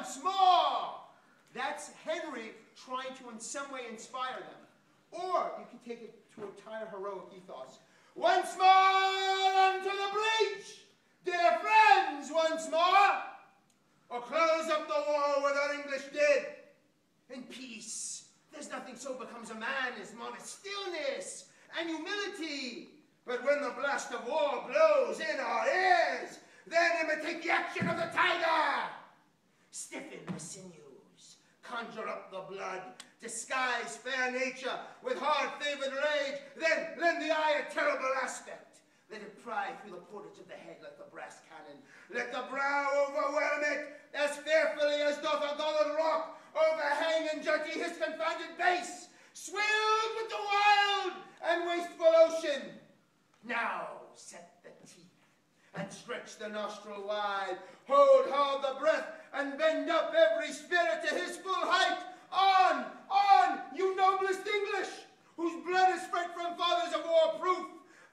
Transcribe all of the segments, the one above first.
once more. That's Henry trying to in some way inspire them. Or you can take it to a entire heroic ethos. Once more unto the breach, dear friends, once more. Or close up the war with our English dead. In peace, there's nothing so becomes a man as modest stillness and humility. But when the blast of war blows in our ears, then imitate the action of the tiger. Stiffen the sinews, conjure up the blood, disguise fair nature with hard-favored rage, then lend the eye a terrible aspect. Let it pry through the portage of the head like the brass cannon. Let the brow overwhelm it as fearfully as doth a golden rock overhang and jutty his confounded base, swilled with the wild and wasteful ocean. Now set the teeth and stretch the nostril wide, hold hard and bend up every spirit to his full height. On, on, you noblest English, whose blood is spread from fathers of war proof,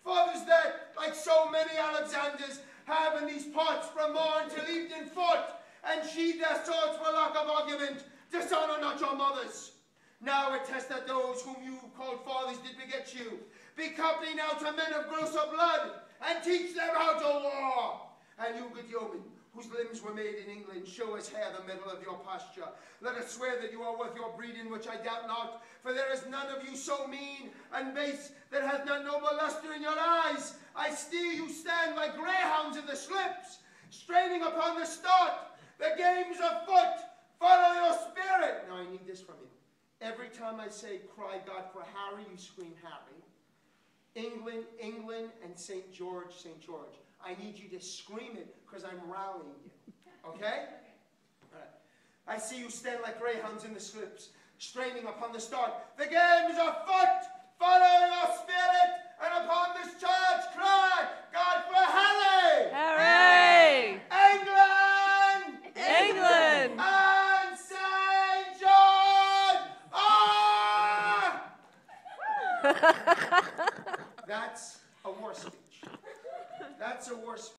fathers that, like so many Alexanders, have in these parts from morn till evening fought, and sheathed their swords for lack of argument, dishonor not your mothers. Now attest that those whom you called fathers did beget you. Be company now to men of grosser blood, and teach them how to war. Good yeomen, whose limbs were made in England, show us here the middle of your posture. Let us swear that you are worth your breeding, which I doubt not, for there is none of you so mean and base that hath not noble lustre in your eyes. I steer you stand like greyhounds in the slips, straining upon the start. The game's afoot. Follow your spirit. Now I need this from you. Every time I say, cry God for Harry, you scream Harry. England, England, and St. George, St. George. I need you to scream it because I'm rallying you. Okay? All right. I see you stand like greyhounds in the slips, straining upon the start. The game is afoot! Follow your spirit, and upon this charge cry, God for Harry! Hooray! England! England! And St. George! Ah! That's a war speech. That's a speech.